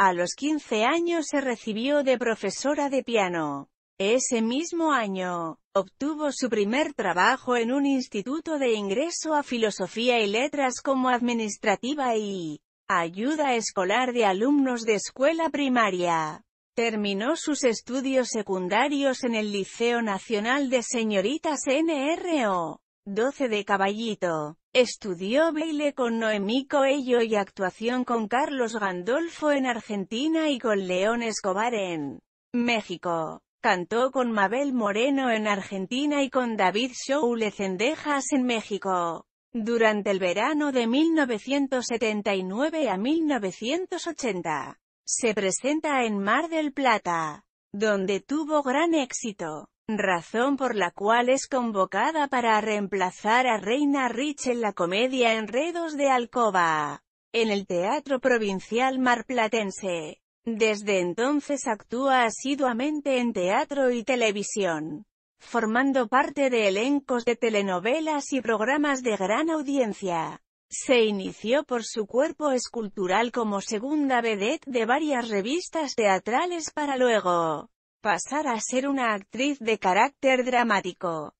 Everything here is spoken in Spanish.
A los 15 años se recibió de profesora de piano. Ese mismo año, obtuvo su primer trabajo en un instituto de ingreso a filosofía y letras como administrativa y ayuda escolar de alumnos de escuela primaria. Terminó sus estudios secundarios en el Liceo Nacional de Señoritas NRO. 12 de Caballito. Estudió baile con Noemí Coello y actuación con Carlos Gandolfo en Argentina y con León Escobar en México. Cantó con Mabel Moreno en Argentina y con David Shoule Cendejas en México. Durante el verano de 1979 a 1980, se presenta en Mar del Plata, donde tuvo gran éxito, razón por la cual es convocada para reemplazar a Reina Rich en la comedia Enredos de Alcoba, en el Teatro Provincial Marplatense. Desde entonces actúa asiduamente en teatro y televisión, formando parte de elencos de telenovelas y programas de gran audiencia. Se inició por su cuerpo escultural como segunda vedette de varias revistas teatrales para luego pasar a ser una actriz de carácter dramático.